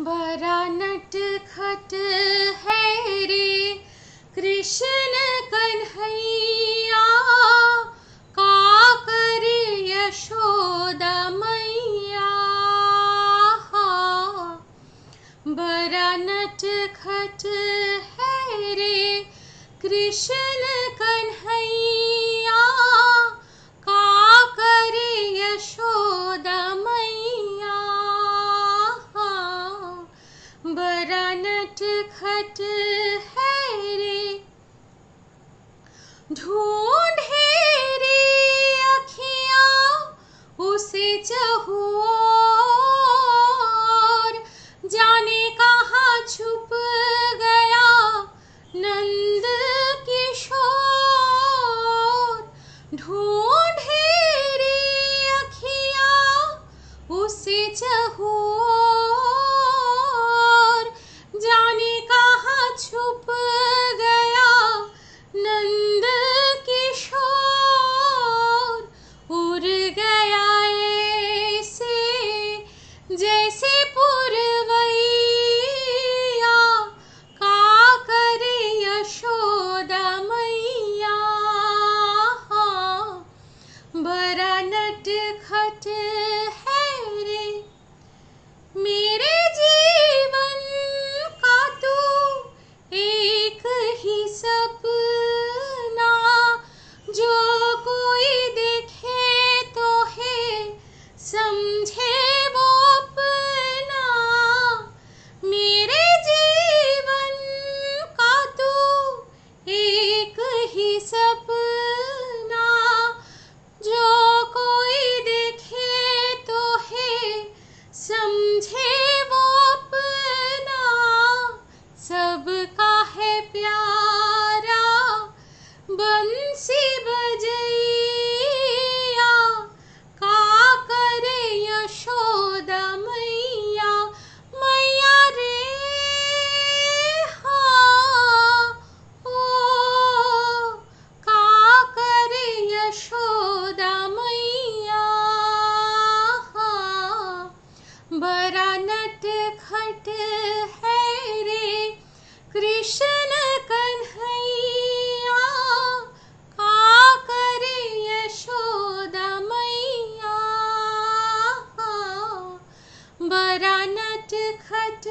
बड़ा नटखट है रे। कृष्ण कन्हैया, का कर यशोदा मैया। बड़ा नटखट है रे। कृष्ण बड़ा नटखट है रे। ढूंढे रे अखियाँ, उसे चहुओर। जाने कहाँ छुप गया नंद किशोर। ढूंढे रे अखियाँ, उसे चहुओर। खट है रे। मेरे जीवन का तू एक ही सपना, जो कोई देखे तो है, समझे प्रकट है रे। कृष्ण कन्हैया का करे यशोदा मैया? बरा नट खट